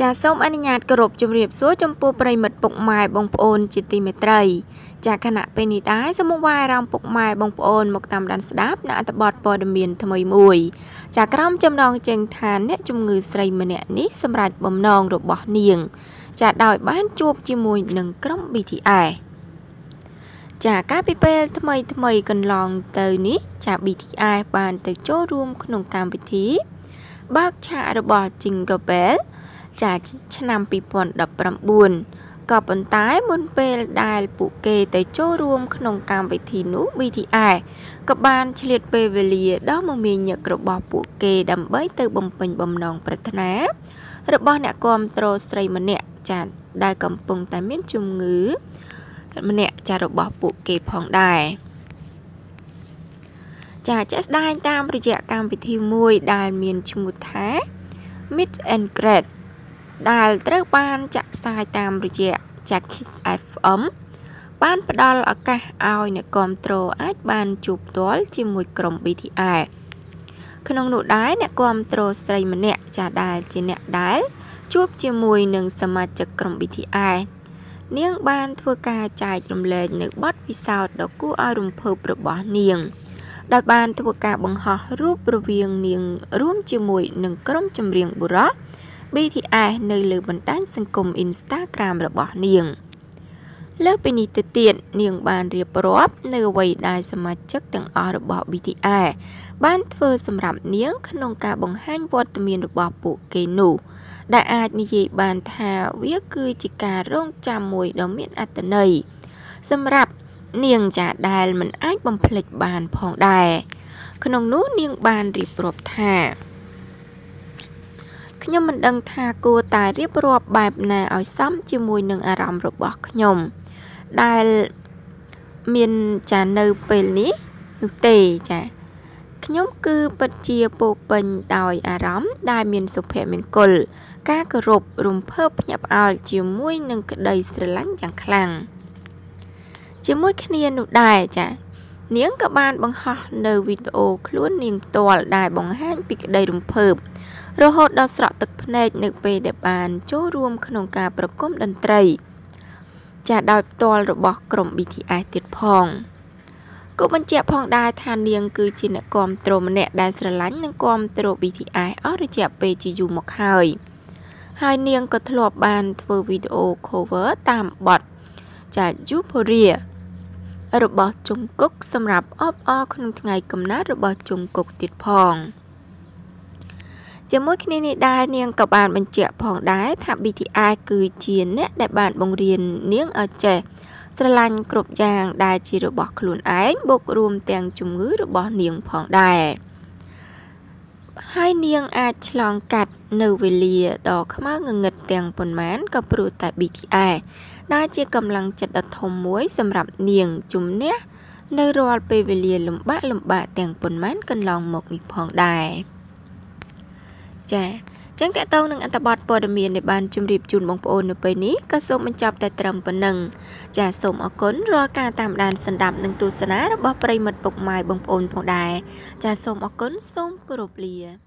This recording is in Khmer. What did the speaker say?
ចាសូមអនុញ្ញាតគោរពជម្រាបសួរចំពោះប្រិមិត្តពុកម៉ែបងប្អូនជាទីមេត្រីចាគណៈពេលនេះដែរសូមអង្វាយអារម្មណ៍ពុកម៉ែបងប្អូនមកតាមដានស្ដាប់នៅអត្ថបទព័ត៌មានថ្មីមួយចាក្រុមចំណងជើងឋានអ្នកជំងឺស្រីម្នាក់នេះសម្រាប់បំណងរបស់នាង ចាដោយបានជួបជាមួយនឹងក្រុម BTS ចាកាលពីពេលថ្មីថ្មីកន្លងទៅនេះចា BTS បានទៅចូលរួមក្នុងកម្មវិធីបើកឆាករបស់ Jingle Bell ចាឆ្នាំ2019ក៏ប៉ុន្តែមុនពេលដែលពួកគេទៅចូលរួមក្នុងកម្មវិធីនោះ BTS ក៏បានឆ្លៀតពេលវេលាដ៏មមាញឹករបស់ពួកគេដើម្បីទៅបំពេញបំណងប្រាថ្នារបស់អ្នកគាំទ្រស្រីម្នាក់ចាដែលកំពុងតែមានជំងឺម្នាក់ចារបស់ពួកគេផងដែរចាជាក់ស្ដែងតាមរយៈកម្មវិធីមួយដែលមានឈ្មោះថា Meet and Greet ដែលត្រូវបានចាក់ផ្សាយតាមរយៈ Jackis FM បានផ្ដល់ឱកាសឲ្យអ្នកគាំទ្រអាចបានជួបផ្ទាល់ជាមួយក្រុម BTS ក្នុងនោះដែរអ្នកគាំទ្រស្រីម្នាក់ចាដែលជាអ្នកដែលជួបជាមួយនឹងសមាជិកក្រុម BTS នាងបានធ្វើការចែករំលែកនៅបទពិសោធន៍ដ៏គួរឲ្យរំភើបរបស់នាងដោយបានធ្វើការបង្ហោះរូបរវាងនាងរួមជាមួយនឹងក្រុមចម្រៀងបុរស BTS នៅលើបណ្ដាញសង្គម Instagram របស់នាងលើពីនេះទៅទៀតនាងបានរៀបរាប់នៅអ្វីដែលសមាជិកទាំងអស់របស់ BTS បានធ្វើសម្រាប់នាងក្នុងការបង្ហាញវត្តមានរបស់ពួកគេនោះដែលអាចនិយាយបានថាវាគឺជាការរងចាំមួយដ៏មានអត្ថន័យសម្រាប់នាងចាដែលមិនអាចបំភ្លេចបានផងដែរក្នុងនោះនាងបានរៀបរាប់ថា ខ្ញុំមិនដឹងថាគួរតែរៀបរាប់បែបណាឲ្យសមជាមួយនឹងអារម្មណ៍របស់ខ្ញុំ ដែលមានចានៅពេលនេះនោះទេចាខ្ញុំគឺពិតជាពោពេញដោយអារម្មណ៍ដែលមានសុភមង្គល ការគោរពរំភើបភ្ញាក់ផ្អើលជាមួយនឹងក្តីស្រឡាញ់យ៉ាងខ្លាំងជាមួយគ្នានោះដែរចានាងក៏បានបង្ហោះនៅវីដេអូខ្លួននាងផ្ទាល់ដែលបង្ហាញពីក្តីរំភើប រហូតដល់ស្រក់ទឹកភ្នែកនៅពេលដែលបាន ចូលរួមក្នុងការប្រគំតន្ត្រី ចាដោយផ្ទាល់របស់ក្រុម BTS ទៀតផងគូបញ្ជាក់ផងដែរថានាងគឺជាអ្នកគាំទ្រម្នាក់ដែលស្រឡាញ់និងគាំទ្រ BTS អស់រយៈពេលជាយូរមកហើយហើយនាងក៏ធ្លាប់បានធ្វើវីដេអូ cover តាមបទចា Euphoria របស់ជុងគុកសម្រាប់អបអរក្នុងថ្ងៃកំណើតរបស់ជុងគុកទៀតផង។ ជាមួយគ្នានេះដែរនាងក៏បានបញ្ជាក់ផងដែរថា BTS គឺជាអ្នកដែលបានបង្រៀននាងឲ្យចេះស្រឡាញ់គ្រប់យ៉ាងដែលជារបស់ខ្លួនឯងបូករួមទាំងជំងឺរបស់នាងផងដែរហើយនាងអាចឆ្លងកាត់នៅវេលាដ៏ខ្មៅងងឹតទាំងប៉ុន្មានក៏ព្រោះតែ BTS ដែលជាកម្លាំងចិត្តដ៏ធំមួយសម្រាប់នាងជំនះនៅរាល់ពេលវេលាលំបាកលំបាកទាំងប៉ុន្មានកន្លងមកនេះផងដែរ។ ចាអញ្ចឹងតកតងនឹងអត្ថបទព័ត៌មានដែលបានជម្រាបជូនបងប្អូននៅពេលនេះក៏សូមបញ្ចប់តែត្រឹមប៉ុណ្ណឹងចាសូមអរគុណរាល់ការតាមដានស្ដាប់និងទស្សនារបស់ប្រិមិត្តពុកម៉ែបងប្អូនផងដែរចាសូមអរគុណសូមគោរពលា